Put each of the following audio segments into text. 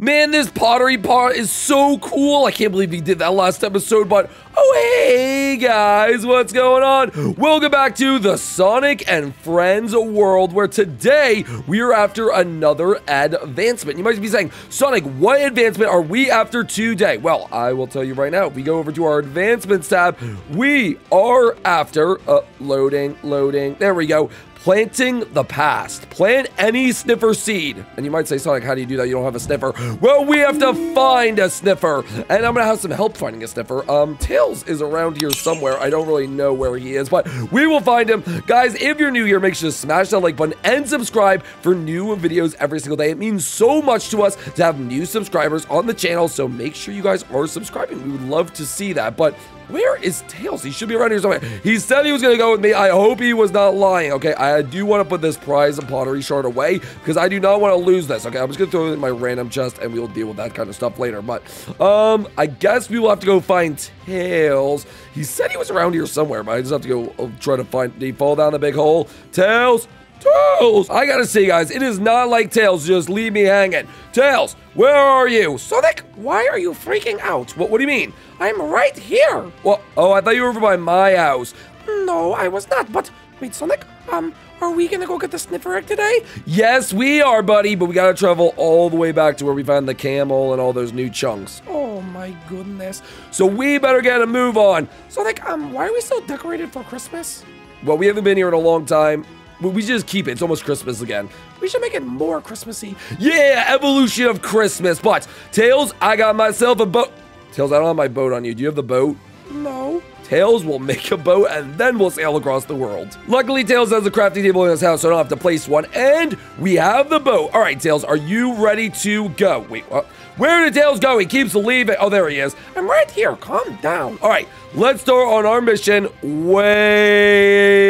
Man, this pottery part is so cool. I can't believe he did that last episode, but oh, hey guys, what's going on? Welcome back to the Sonic and Friends world, where today we are after another advancement. You might be saying, Sonic, what advancement are we after today? Well, I will tell you right now. If we go over to our advancements tab, we are after, uh, loading, loading, there we go, planting the past. Plant any sniffer seed. And you might say, Sonic, how do you do that? You don't have a sniffer. Well, we have to find a sniffer. And I'm going to have some help finding a sniffer. Um, Tails is around here somewhere. I don't really know where he is, but we will find him. Guys, if you're new here, make sure to smash that like button and subscribe for new videos every single day. It means so much to us to have new subscribers on the channel, so make sure you guys are subscribing. We would love to see that. But where is Tails? He should be around here somewhere. He said he was going to go with me. I hope he was not lying, okay? I do want to put this prize of pottery shard away because I do not want to lose this, okay? I'm just going to throw it in my random chest and we'll deal with that kind of stuff later. But, um, I guess we will have to go find Tails. He said he was around here somewhere, but I just have to go uh, try to find... Did he fall down the big hole? Tails! Tails! I gotta say, guys, it is not like Tails just leave me hanging. Tails, where are you? Sonic, why are you freaking out? What, what do you mean? I'm right here. Well, oh, I thought you were over by my house. No, I was not, but wait, Sonic, um, are we gonna go get the sniffer egg today? Yes, we are, buddy, but we gotta travel all the way back to where we found the camel and all those new chunks. Oh my goodness. So we better get a move on. Sonic, um, why are we so decorated for Christmas? Well, we haven't been here in a long time. We should just keep it. It's almost Christmas again. We should make it more Christmassy. Yeah, evolution of Christmas. But, Tails, I got myself a boat. Tails, I don't have my boat on you. Do you have the boat? No. Tails will make a boat and then we'll sail across the world. Luckily, Tails has a crafting table in his house, so I don't have to place one. And we have the boat. All right, Tails, are you ready to go? Wait, what? Where did Tails go? He keeps leaving. Oh, there he is. I'm right here. Calm down. All right, let's start on our mission way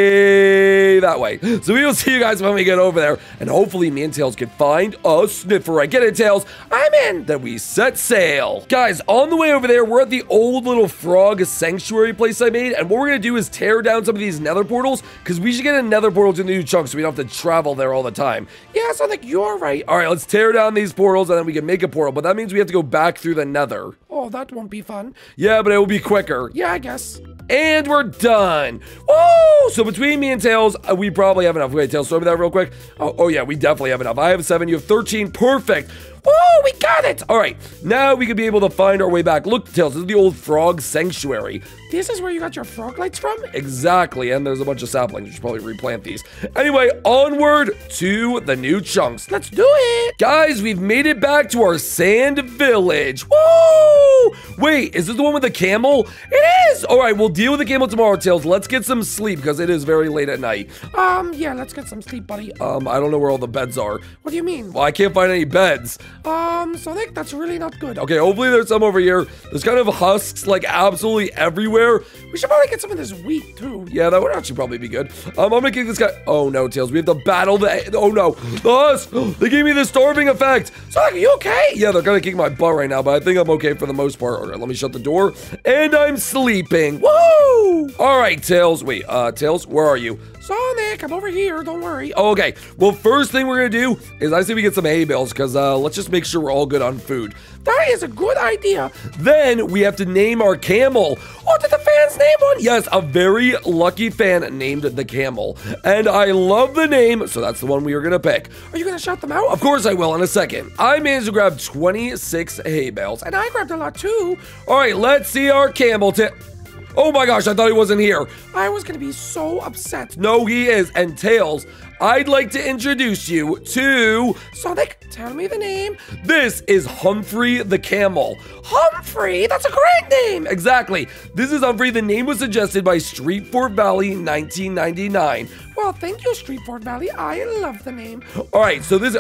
that way. So we will see you guys when we get over there. And hopefully me and Tails can find a sniffer. I get it, Tails. I'm in. Then we set sail. Guys, on the way over there, we're at the old little frog sanctuary place I made. And what we're going to do is tear down some of these nether portals because we should get a nether portal to the new chunk so we don't have to travel there all the time. Yeah, so I think you're right. All right, let's tear down these portals and then we can make a portal. But that means we have to go back through the nether. Oh, that won't be fun. Yeah, but it will be quicker. Yeah, I guess. And we're done. Woo! So between me and Tails, uh, we probably have enough. Wait, Tails, show me that real quick. Oh, oh, yeah, we definitely have enough. I have seven, you have 13. Perfect. Woo, we got it. All right, now we could be able to find our way back. Look, Tails, this is the old frog sanctuary. This is where you got your frog lights from? Exactly, and there's a bunch of saplings. You should probably replant these. Anyway, onward to the new chunks. Let's do it. Guys, we've made it back to our sand village. Woo! Wait, is this the one with the camel? It is! All right, we'll deal with the camel tomorrow, Tails. Let's get some sleep because it is very late at night. Um, yeah, let's get some sleep, buddy. Um, I don't know where all the beds are. What do you mean? Well, I can't find any beds. Um, so Sonic, that's really not good. Okay, hopefully there's some over here. There's kind of husks like absolutely everywhere. We should probably get some of this wheat too. Yeah, that would actually probably be good. Um, I'm gonna kick this guy. Oh no, Tails, we have to battle the. Oh no, the husk. They gave me the starving effect. Sonic, you okay? Yeah, they're gonna kick my butt right now, but I think I'm okay for the most part. All right, let me shut the door. And I'm sleeping. Woo! All right, Tails. Wait, uh, Tails, where are you? Sonic, I'm over here. Don't worry. Okay. Well, first thing we're gonna do is I say we get some hay bales because uh, let's just make sure we're all good on food. That is a good idea. Then we have to name our camel. Oh, did the fans name one? Yes, a very lucky fan named the camel. And I love the name, so that's the one we are gonna pick. Are you gonna shout them out? Of course I will in a second. I managed to grab 26 hay bales. And I grabbed a lot too. All right, let's see our camel tip. Oh my gosh, I thought he wasn't here. I was gonna be so upset. No, he is. And Tails, I'd like to introduce you to Sonic. Tell me the name. This is Humphrey the Camel. Humphrey, that's a great name. Exactly. This is Humphrey. The name was suggested by Street Fort Valley 1999. Well, thank you, Street Fort Valley. I love the name. All right, so this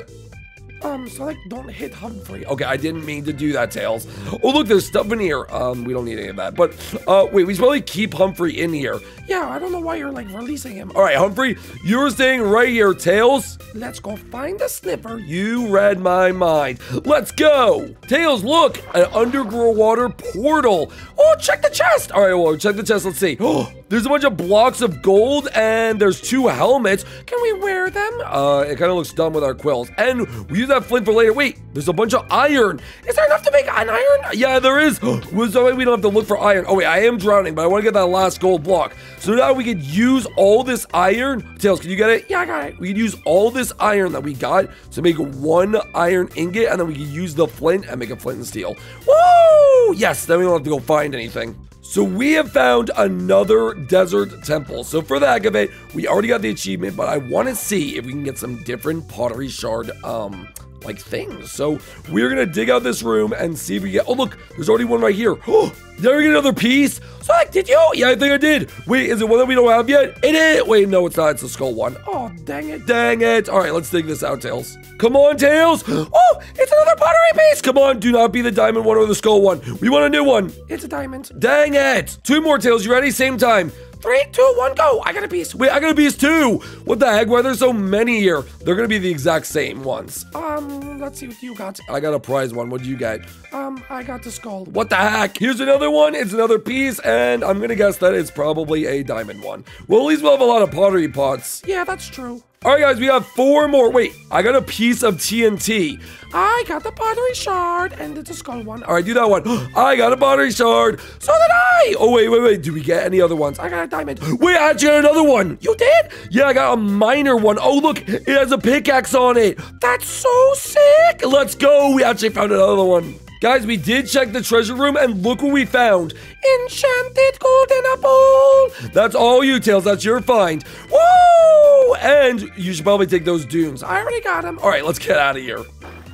um, Sonic, don't hit Humphrey. Okay, I didn't mean to do that, Tails. Oh, look, there's stuff in here. Um, we don't need any of that. But, uh, wait, we should probably keep Humphrey in here. Yeah, I don't know why you're, like, releasing him. All right, Humphrey, you're staying right here, Tails. Let's go find the sniffer. You read my mind. Let's go. Tails, look, an underwater portal. Oh, check the chest. All right, well, check the chest. Let's see. Oh, there's a bunch of blocks of gold, and there's two helmets. Can we wear them? Uh, it kind of looks dumb with our quills. And we use that flint for later. Wait, there's a bunch of iron. Is there enough to make an iron? Yeah, there is. so we don't have to look for iron. Oh, wait, I am drowning, but I want to get that last gold block. So now we could use all this iron. Tails, can you get it? Yeah, I got it. We could use all this iron that we got to make one iron ingot, and then we could use the flint and make a flint and steel. Woo! Yes, then we don't have to go find anything. So we have found another desert temple. So for the heck of it, we already got the achievement, but I want to see if we can get some different pottery shard um like things. So we're gonna dig out this room and see if we get. Oh look, there's already one right here. Oh, did I get another piece? So like, did you? Yeah, I think I did. Wait, is it one that we don't have yet? It is. Wait, no, it's not. It's the skull one. Oh, dang it. Dang it. All right, let's dig this out, Tails. Come on, Tails. Oh, it's another pottery piece. Come on, do not be the diamond one or the skull one. We want a new one. It's a diamond. Dang it. Two more, Tails. You ready? Same time. Three, two, one, go. I got a piece. Wait, I got a piece too. What the heck? Why are there so many here? They're gonna be the exact same ones. Um, let's see what you got. I got a prize one. What do you get? Um, I got the skull. What the heck? Here's another one. It's another piece, and I'm gonna guess that it's probably a diamond one. Well, at least we'll have a lot of pottery pots. Yeah, that's true. All right, guys, we have four more. Wait, I got a piece of TNT. I got the pottery shard, and a skull one. All right, do that one. I got a pottery shard. So did I. Oh, wait, wait, wait. Do we get any other ones? I got a diamond. Wait, I got another one. You did? Yeah, I got a miner one. Oh, look, it has a pickaxe on it. That's so sick. Let's go. We actually found another one. Guys, we did check the treasure room, and look what we found. Enchanted golden apple. That's all you, Tails. That's your find. Woo! And you should probably take those dooms. I already got them. All right, let's get out of here.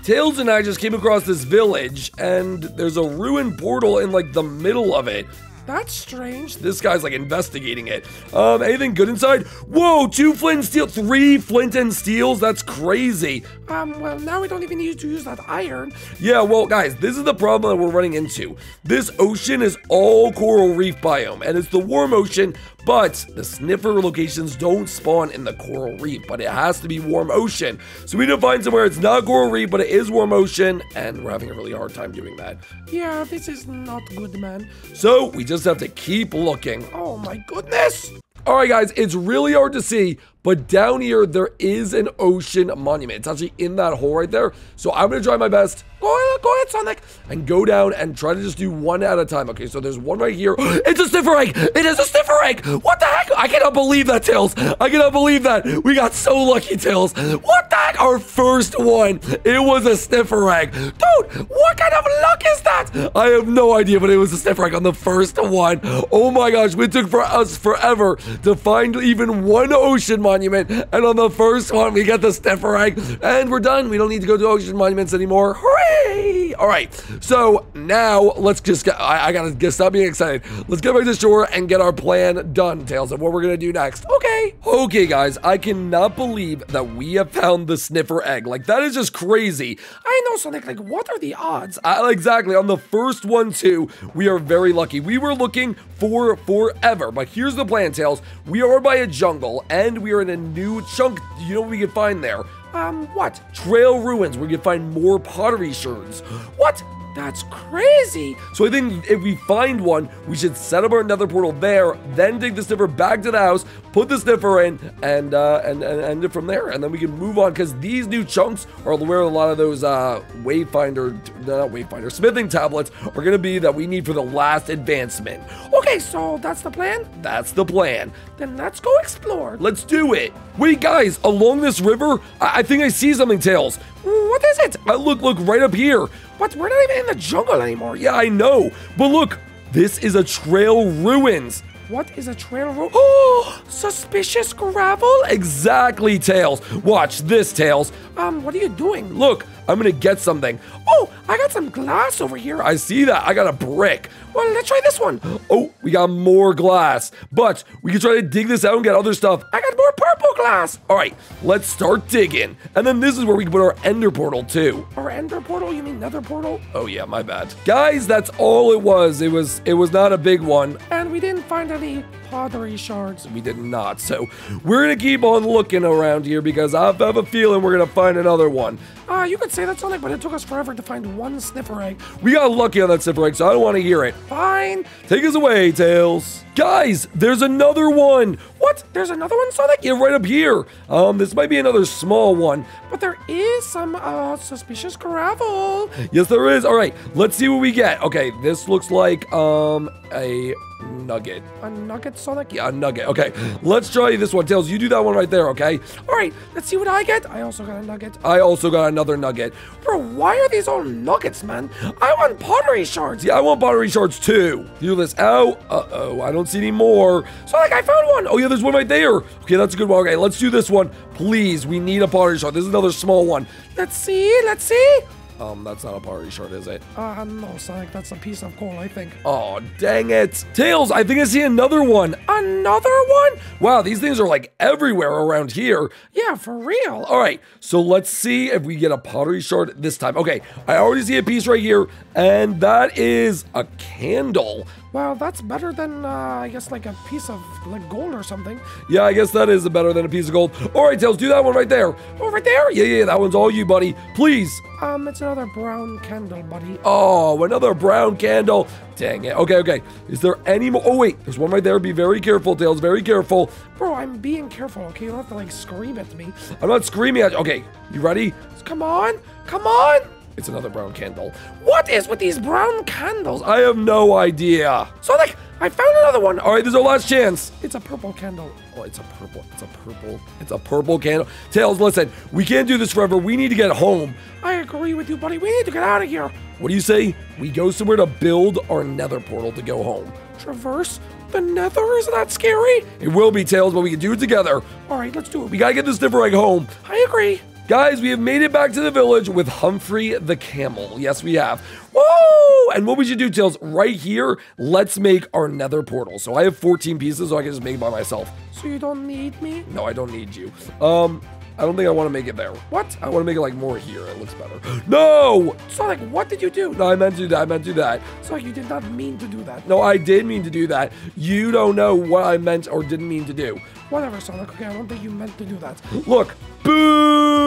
Tails and I just came across this village, and there's a ruined portal in like the middle of it. That's strange. This guy's like investigating it. Um, anything good inside? Whoa, two flint and steel, three flint and steels. That's crazy. Um, well, now we don't even need to use that iron. Yeah, well, guys, this is the problem that we're running into. This ocean is all coral reef biome, and it's the warm ocean, but the sniffer locations don't spawn in the coral reef, but it has to be warm ocean. So we need to find somewhere it's not coral reef, but it is warm ocean, and we're having a really hard time doing that. Yeah, this is not good, man. So we just have to keep looking. Oh my goodness. All right, guys, it's really hard to see, but down here, there is an ocean monument. It's actually in that hole right there. So I'm going to try my best. Go ahead, go ahead, Sonic. And go down and try to just do one at a time. Okay, so there's one right here. It's a sniffer egg. It is a sniffer egg. What the heck? I cannot believe that, Tails. I cannot believe that. We got so lucky, Tails. What the heck? Our first one. It was a sniffer egg. Dude, what kind of luck is that? I have no idea, but it was a sniffer egg on the first one. Oh my gosh, it took for us forever to find even one ocean monument. And on the first one, we get the sniffer egg. And we're done. We don't need to go to ocean monuments anymore. Hooray! All right, so now let's just get, I, I gotta get, stop being excited. Let's get back to shore and get our plan done, Tails, of what we're gonna do next. Okay. Okay, guys, I cannot believe that we have found the sniffer egg. Like, that is just crazy. I know, Sonic. Like, what are the odds? Uh, exactly. On the first one, too, we are very lucky. We were looking for forever. But here's the plan, Tails. We are by a jungle, and we are in a new chunk. You know what we can find there? Um, what? Trail ruins where you find more pottery shards. What? That's crazy. So I think if we find one, we should set up our nether portal there, then dig the sniffer back to the house, put the sniffer in, and uh, and, and end it from there. And then we can move on because these new chunks are where a lot of those uh, wayfinder, not wayfinder, smithing tablets are going to be that we need for the last advancement. Okay, so that's the plan? That's the plan. Then let's go explore. Let's do it. Wait, guys, along this river, I, I think I see something, Tails. What is it? Uh, look, look, right up here. But we're not even in the jungle anymore. Yeah, I know. But look, this is a trail ruins. What is a trail road? Oh, suspicious gravel? Exactly, Tails. Watch this, Tails. Um, what are you doing? Look, I'm gonna get something. Oh, I got some glass over here. I see that. I got a brick. Well, let's try this one. Oh, we got more glass. But we can try to dig this out and get other stuff. I got more purple glass. All right, let's start digging. And then this is where we can put our ender portal too. Our ender portal? You mean nether portal? Oh yeah, my bad. Guys, that's all it was. It was it was not a big one. And we didn't find any pottery shards. We did not. So we're gonna keep on looking around here because I have a feeling we're gonna find another one. Ah, uh, you could say that, Sonic, but it took us forever to find one sniffer egg. We got lucky on that sniffer egg, so I don't want to hear it. Fine. Take us away, Tails. Guys, there's another one. What? There's another one, Sonic? Yeah, right up here. Um, this might be another small one. But there is some, uh, suspicious gravel. Yes, there is. All right, let's see what we get. Okay, this looks like, um, a nugget. A nugget, Sonic? Yeah, a nugget. Okay, let's try this one. Tails, you do that one right there, okay? All right, let's see what I get. I also got a nugget. I also got another nugget. Bro, why are these all nuggets, man? I want pottery shards. Yeah, I want pottery shards too. Do this. Oh, uh-oh, I don't see any more. Sonic, I found one. Oh, yeah, there's one right there. Okay, that's a good one. Okay, let's do this one. Please, we need a pottery shard. This is another small one. Let's see, let's see. Um, that's not a pottery shard, is it? Uh, no, Sonic, that's a piece of coal, I think. Oh, dang it. Tails, I think I see another one. Another one? Wow, these things are like everywhere around here. Yeah, for real. All right, so let's see if we get a pottery shard this time. Okay, I already see a piece right here, and that is a candle. Well, that's better than, uh, I guess, like a piece of, like, gold or something. Yeah, I guess that is better than a piece of gold. All right, Tails, do that one right there. Oh, right there? Yeah, yeah, that one's all you, buddy. Please. Um, it's another brown candle, buddy. Oh, another brown candle. Dang it. Okay, okay. Is there any more? Oh, wait. There's one right there. Be very careful, Tails. Very careful. Bro, I'm being careful, okay? You don't have to, like, scream at me. I'm not screaming at you. Okay, you ready? Come on. Come on. It's another brown candle. What is with these brown candles? I have no idea. Sonic, I found another one. All right, is our last chance. It's a purple candle. Oh, it's a purple. It's a purple. It's a purple candle. Tails, listen, we can't do this forever. We need to get home. I agree with you, buddy. We need to get out of here. What do you say? We go somewhere to build our nether portal to go home. Traverse the nether? Isn't that scary? It will be, Tails, but we can do it together. All right, let's do it. We gotta get this sniffer egg home. I agree. Guys, we have made it back to the village with Humphrey the camel. Yes, we have. Woo! And what we should do, Tails, right here, let's make our nether portal. So I have 14 pieces, so I can just make it by myself. So you don't need me? No, I don't need you. Um, I don't think I want to make it there. What? I want to make it like more here. It looks better. No! Sonic, what did you do? No, I meant to do that. I meant to do that. Sonic, you did not mean to do that. No, I did mean to do that. You don't know what I meant or didn't mean to do. Whatever, Sonic. Okay, I don't think you meant to do that. Look.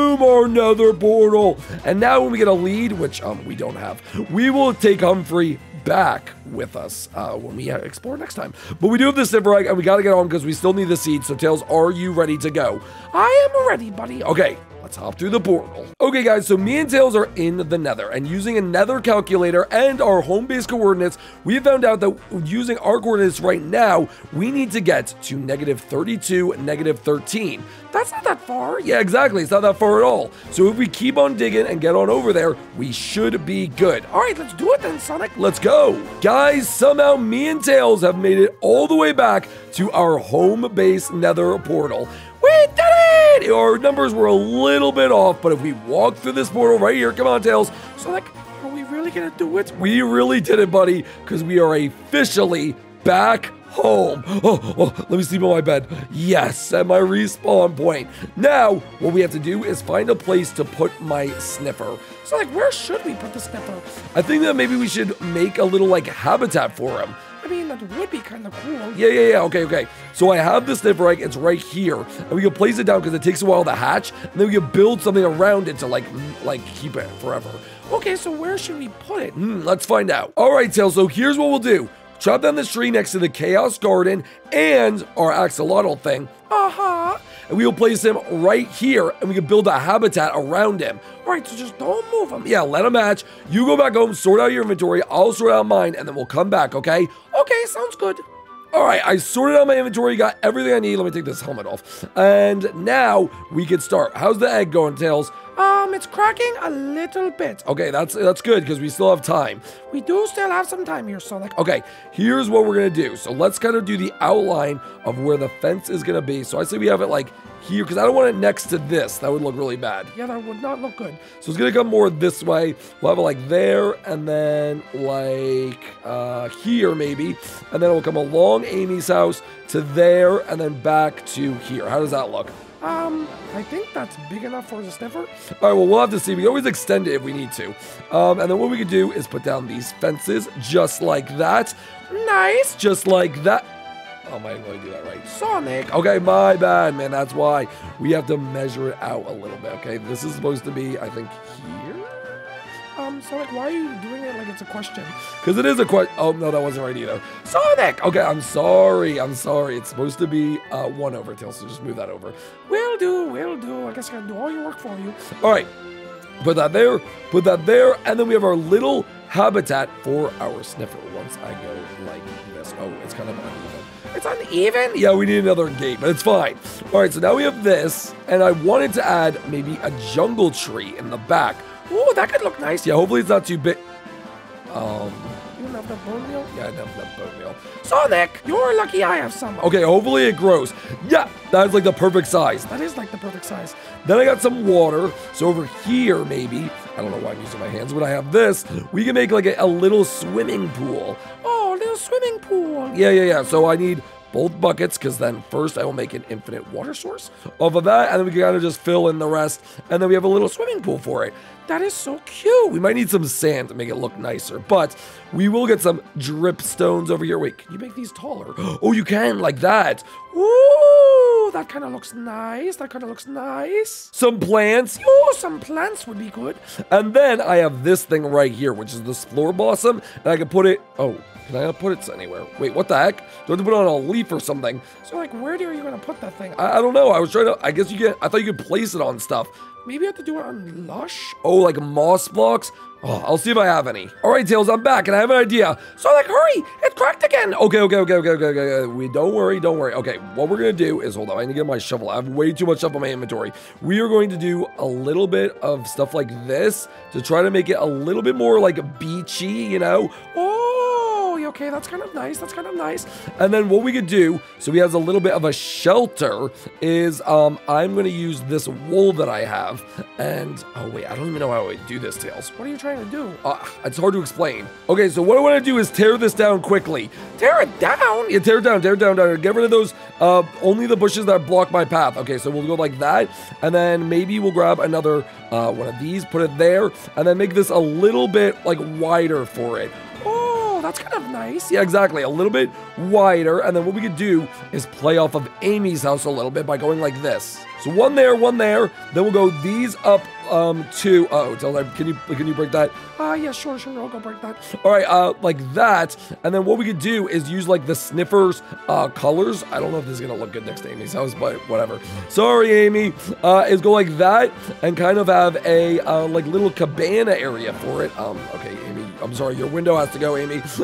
Boom! Our nether portal. And now when we get a lead, which um we don't have, we will take Humphrey back with us uh, when we explore next time. But we do have this sniffer egg, and we got to get on because we still need the seed. So, Tails, are you ready to go? I am ready, buddy. Okay, let's hop through the portal. Okay, guys, so me and Tails are in the nether, and using a nether calculator and our home base coordinates, we found out that using our coordinates right now, we need to get to negative 32, negative 13. That's not that far. Yeah, exactly. It's not that far at all. So if we keep on digging and get on over there, we should be good. All right, let's do it then, Sonic. Let's go. Guys, somehow me and Tails have made it all the way back to our home base nether portal. We did it! Our numbers were a little bit off, but if we walk through this portal right here, come on, Tails. So, like, are we really gonna do it? We really did it, buddy, because we are officially back home. Oh, oh, let me sleep on my bed. Yes, at my respawn point. Now, what we have to do is find a place to put my sniffer. So, like, where should we put the sniffer? I think that maybe we should make a little, like, habitat for him. I mean, that would be kind of cool. Yeah, yeah, yeah. Okay, okay. So I have the sniffer egg. It's right here. And we can place it down because it takes a while to hatch. And then we can build something around it to, like, like keep it forever. Okay, so where should we put it? Hmm, let's find out. All right, Tails. So here's what we'll do. Chop down this tree next to the Chaos Garden and our axolotl thing. Uh-huh. And we will place him right here, and we can build a habitat around him. All right, so just don't move him. Yeah, let him hatch. You go back home, sort out your inventory. I'll sort out mine, and then we'll come back, okay? Okay, sounds good. All right, I sorted out my inventory, got everything I need. Let me take this helmet off. And now we can start. How's the egg going, Tails? Um, it's cracking a little bit. Okay, that's that's good because we still have time. We do still have some time here, Sonic. Okay, here's what we're gonna do. So let's kind of do the outline of where the fence is gonna be. So I say we have it like here because I don't want it next to this. That would look really bad. Yeah, that would not look good. So it's gonna come more this way. We'll have it like there and then like uh, here maybe, and then it will come along Amy's house to there and then back to here. How does that look? Um, I think that's big enough for the sniffer. All right, well, we'll have to see. We always extend it if we need to. Um, and then what we could do is put down these fences just like that. Nice. Just like that. Oh, am I going to do that right? Sonic. Okay, my bad, man. That's why we have to measure it out a little bit. Okay, this is supposed to be, I think, here. Um, Sonic, why are you doing it like it's a question? Because it is a question. Oh, no, that wasn't right either. Sonic! Okay, I'm sorry. I'm sorry. It's supposed to be uh, one over, Tails, so just move that over. Will do, will do. I guess I gotta do all your work for you. All right, put that there, put that there, and then we have our little habitat for our sniffer once I go like this. Oh, it's kind of uneven. It's uneven. Yeah, we need another gate, but it's fine. All right, so now we have this, and I wanted to add maybe a jungle tree in the back. Oh, that could look nice. Yeah, hopefully it's not too big. Um, You don't have the bone meal? yeah, I don't have that bone meal. Sonic, you're lucky I have some. Okay, hopefully it grows. Yeah, that's like the perfect size. That is like the perfect size. Then I got some water. So over here, maybe, I don't know why I'm using my hands, but I have this. We can make like a, a little swimming pool. Oh, a little swimming pool. Yeah, yeah, yeah. So I need both buckets because then first I will make an infinite water source off of that. And then we can kind of just fill in the rest. And then we have a little swimming pool for it. That is so cute. We might need some sand to make it look nicer, but we will get some drip stones over here. Wait, can you make these taller? Oh, you can, like that. Ooh, that kind of looks nice. That kind of looks nice. Some plants. Oh, some plants would be good. And then I have this thing right here, which is this floor blossom, and I can put it. Oh, can I put it anywhere? Wait, what the heck? Do I have to put it on a leaf or something? So, like, where are you gonna put that thing? I, I don't know. I was trying to. I guess you get. I thought you could place it on stuff. Maybe you have to do it on Lush. Oh, like moss blocks. Oh, I'll see if I have any. All right, Tails, I'm back, and I have an idea. So, like, hurry! It cracked again. Okay, okay, okay, okay, okay, okay. We don't worry, don't worry. Okay, what we're gonna do is hold on. I need to get my shovel. I have way too much stuff on my inventory. We are going to do a little bit of stuff like this to try to make it a little bit more like beachy, you know. Oh, okay, that's kind of nice. That's kind of nice. And then what we could do, so he has a little bit of a shelter, is um I'm gonna use this wool that I have, and oh wait, I don't even know how I would do this, Tails. What are you trying to do? Uh, it's hard to explain. Okay, so what I want to do is tear this down quickly. Tear it down. Yeah, tear it down, tear it down, down. Get rid of those, uh, only the bushes that block my path. Okay, so we'll go like that, and then maybe we'll grab another uh, one of these, put it there, and then make this a little bit like wider for it. Oh, that's kind of nice. Yeah, exactly. A little bit wider. And then what we could do is play off of Amy's house a little bit by going like this. So one there, one there. Then we'll go these up um two. Oh, tell. Can you can you break that? Ah, yeah, sure, sure. I'll go break that. All right, uh, like that. And then what we could do is use like the sniffers uh colors. I don't know if this is gonna look good next to Amy's house, but whatever. Sorry, Amy. Uh, is go like that and kind of have a uh, like little cabana area for it. Um, okay. I'm sorry, your window has to go, Amy.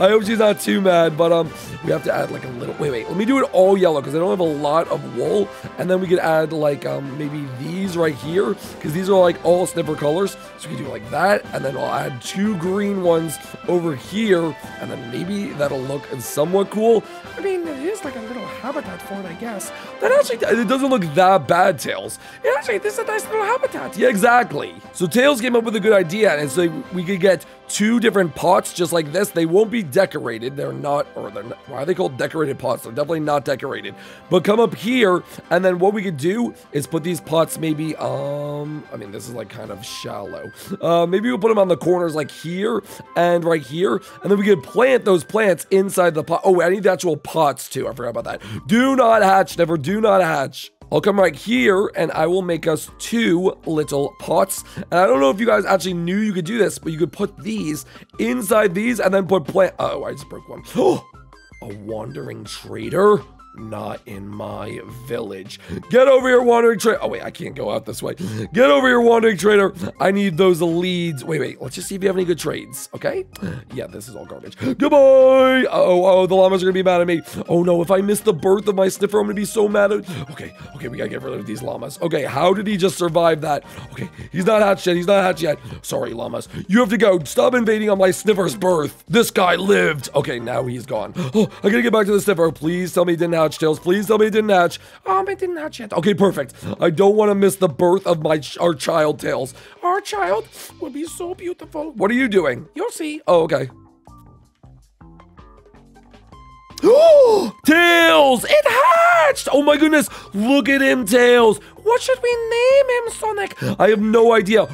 I hope she's not too mad, but um, we have to add like a little. Wait, wait. Let me do it all yellow because I don't have a lot of wool, and then we could add like um maybe these right here because these are like all sniffer colors. So we can do it like that, and then I'll add two green ones over here, and then maybe that'll look somewhat cool. I mean, it is like a little habitat for it, I guess. That actually it doesn't look that bad, Tails. Yeah, actually, this is a nice little habitat. Yeah, exactly. So Tails came up with a good idea, and so we could get two different pots just like this. They won't be decorated. They're not, or they're not, why are they called decorated pots? They're definitely not decorated. But come up here, and then what we could do is put these pots maybe, um, I mean, this is like kind of shallow. Uh, maybe we'll put them on the corners like here and right here, and then we could plant those plants inside the pot. Oh, I need the actual pots too. I forgot about that. Do not hatch, never do not hatch. I'll come right here and I will make us two little pots. And I don't know if you guys actually knew you could do this, but you could put these inside these and then put plant. Oh, I just broke one. Oh, a wandering trader? Not in my village. Get over here, wandering trader. Oh, wait, I can't go out this way. Get over here, wandering trader. I need those leads. Wait, wait, let's just see if you have any good trades, okay? Yeah, this is all garbage. Goodbye. Oh, oh, the llamas are gonna be mad at me. Oh no, if I miss the birth of my sniffer, I'm gonna be so mad at. Okay, okay, we gotta get rid of these llamas. Okay, how did he just survive that? Okay, he's not hatched yet. He's not hatched yet. Sorry, llamas. You have to go. Stop invading on my sniffer's birth. This guy lived. Okay, now he's gone. Oh, I gotta get back to the sniffer. Please tell me he didn't hatch, Tails. Please tell me he didn't hatch. Um, it didn't hatch yet. Okay, perfect. I don't want to miss the birth of my our child, Tails. Our child will be so beautiful. What are you doing? You'll see. Oh, okay. Oh, Tails! It hatched! Oh my goodness! Look at him, Tails! What should we name him, Sonic? I have no idea.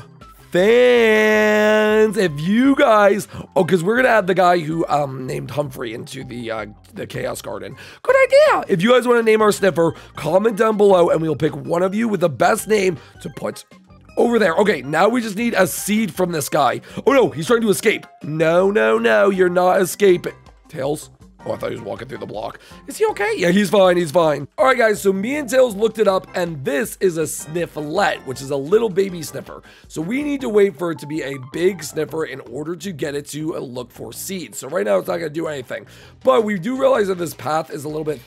Fans, if you guys, oh, because we're gonna add the guy who um named Humphrey into the uh, the Chaos Garden. Good idea. If you guys want to name our sniffer, comment down below, and we'll pick one of you with the best name to put over there. Okay, now we just need a seed from this guy. Oh no, he's trying to escape. No, no, no, you're not escaping. Tails. Oh, I thought he was walking through the block. Is he okay? Yeah, he's fine. He's fine. All right, guys. So me and Tails looked it up, and this is a snifflet, which is a little baby sniffer. So we need to wait for it to be a big sniffer in order to get it to look for seeds. So right now, it's not going to do anything. But we do realize that this path is a little bit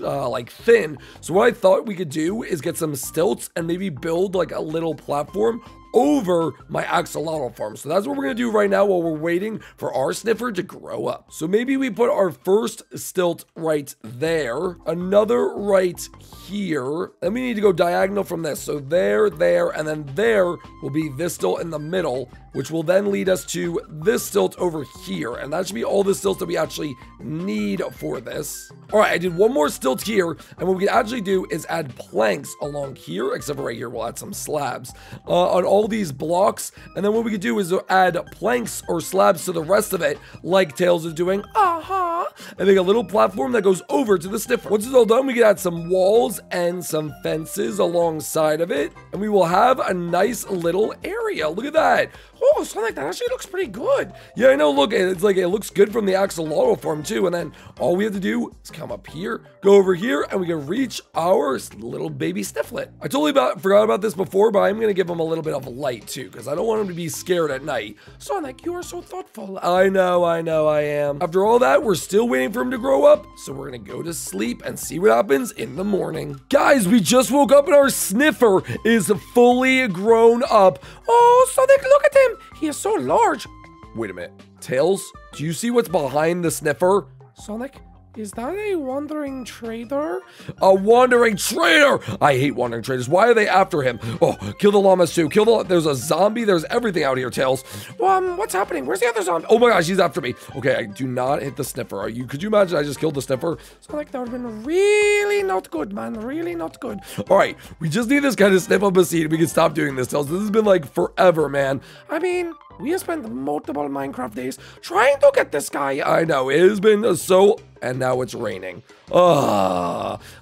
uh, like thin. So what I thought we could do is get some stilts and maybe build like a little platform over my axolotl farm. So that's what we're going to do right now while we're waiting for our sniffer to grow up. So maybe we put our first stilt right there, another right here. Then we need to go diagonal from this. So there, there, and then there will be this stilt in the middle which will then lead us to this stilt over here. And that should be all the stilts that we actually need for this. All right, I did one more stilt here. And what we can actually do is add planks along here, except for right here, we'll add some slabs uh, on all these blocks. And then what we could do is add planks or slabs to the rest of it, like Tails is doing. Uh-huh. And make a little platform that goes over to the sniffer. Once it's all done, we can add some walls and some fences alongside of it. And we will have a nice little area. Look at that. Oh, like that actually looks pretty good. Yeah, I know. Look, it's like it looks good from the axolotl farm too. And then all we have to do is come up here, go over here, and we can reach our little baby snifflet. I totally about, forgot about this before, but I'm gonna give him a little bit of light too, because I don't want him to be scared at night. Sonic, you are so thoughtful. I know, I know, I am. After all that, we're still waiting for him to grow up, so we're gonna go to sleep and see what happens in the morning. Guys, we just woke up and our sniffer is fully grown up. Oh, Sonic, look at him. He is so large. Wait a minute. Tails, do you see what's behind the sniffer? Sonic, is that a wandering trader? A wandering trader! I hate wandering traders. Why are they after him? Oh, kill the llamas too. Kill the. There's a zombie. There's everything out here, Tails. Um, what's happening? Where's the other zombie? Oh my gosh, he's after me. Okay, I do not hit the sniffer. Are you? Could you imagine I just killed the sniffer? Like that would have been really not good, man. Really not good. All right, we just need this guy to sniff up a seed. We can stop doing this, Tails. This has been like forever, man. I mean, we have spent multiple Minecraft days trying to get this guy. I know, it has been so... And now it's raining.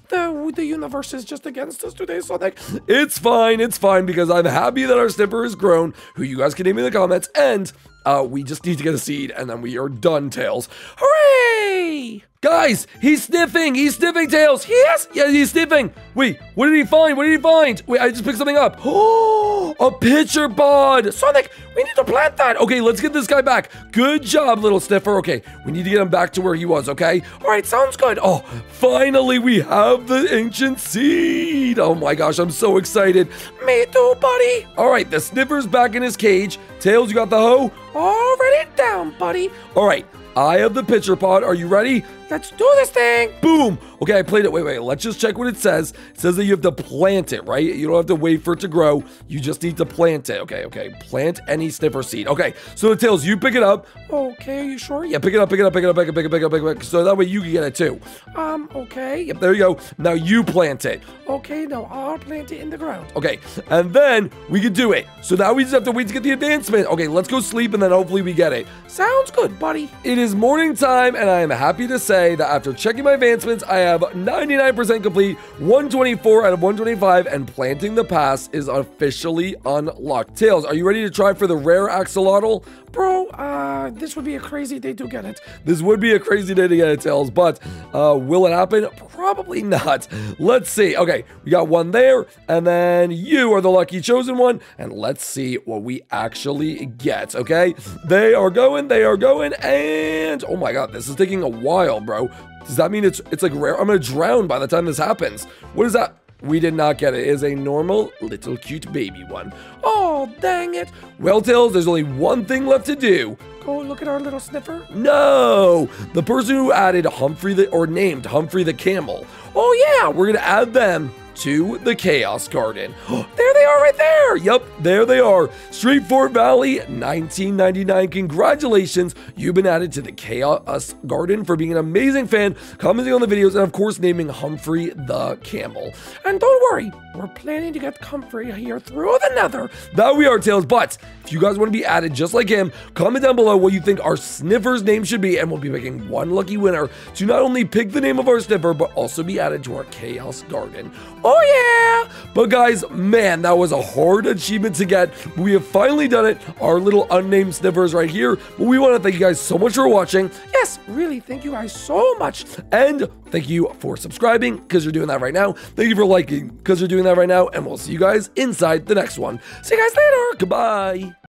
The, the universe is just against us today, Sonic. It's fine, it's fine, because I'm happy that our sniffer has grown, who you guys can name in the comments, and uh, we just need to get a seed, and then we are done, Tails. Hooray! Guys, he's sniffing. He's sniffing tails. He is? Yeah, he's sniffing. Wait, what did he find? What did he find? Wait, I just picked something up. Oh, a pitcher pod. Sonic, we need to plant that. Okay, let's get this guy back. Good job, little sniffer. Okay, we need to get him back to where he was, okay? All right, sounds good. Oh, finally, we have the ancient seed. Oh my gosh, I'm so excited. Me too, buddy. All right, the sniffer's back in his cage. Tails, you got the hoe? Already down, buddy. All right, Eye of the pitcher pod. Are you ready? Let's do this thing. Boom. Okay, I played it. Wait, wait. Let's just check what it says. It says that you have to plant it, right? You don't have to wait for it to grow. You just need to plant it. Okay, okay. Plant any sniffer seed. Okay, so the tails, you pick it up. Okay, are you sure? Yeah, pick it up, pick it up, pick it up, pick it up, pick it up, pick it up, pick it up. So that way you can get it too. Um, okay. Yep, there you go. Now you plant it. Okay, now I'll plant it in the ground. Okay, and then we can do it. So now we just have to wait to get the advancement. Okay, let's go sleep and then hopefully we get it. Sounds good, buddy. It is morning time, and I am happy to say that after checking my advancements, I have 99% complete, 124 out of 125, and planting the past is officially unlocked. Tails, are you ready to try for the rare axolotl? Bro, uh, this would be a crazy day to get it. This would be a crazy day to get it, Tails, but uh, will it happen? Probably not. Let's see. Okay, we got one there, and then you are the lucky chosen one, and let's see what we actually get, okay? They are going, they are going, and oh my god, this is taking a while, bro. Does that mean it's it's like rare? I'm gonna drown by the time this happens. What is that? We did not get it. It is a normal, little cute baby one. Oh, dang it. Well, Tails, there's only one thing left to do. Go look at our little sniffer. No! The person who added Humphrey the, or named Humphrey the camel. Oh yeah, we're gonna add them to the Chaos Garden. there they are right there. Yep, there they are. Street Fort Valley, 1999. Congratulations. You've been added to the Chaos Garden for being an amazing fan, commenting on the videos, and of course, naming Humphrey the Camel. And don't worry, we're planning to get Humphrey here through the nether. That we are, Tails. But if you guys want to be added just like him, comment down below what you think our sniffer's name should be, and we'll be picking one lucky winner to not only pick the name of our sniffer, but also be added to our Chaos Garden. Oh yeah! But guys, man, that was a hard achievement to get. We have finally done it. Our little unnamed sniffers right here. But we want to thank you guys so much for watching. Yes, really, thank you guys so much. And thank you for subscribing, because you're doing that right now. Thank you for liking, because you're doing that right now. And we'll see you guys inside the next one. See you guys later. Goodbye.